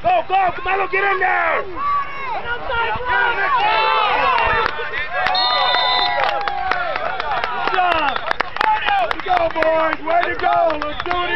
Go, go, Camilo, get in there! Get outside, Good job! Here we go, boys! Way to go! Let's do it!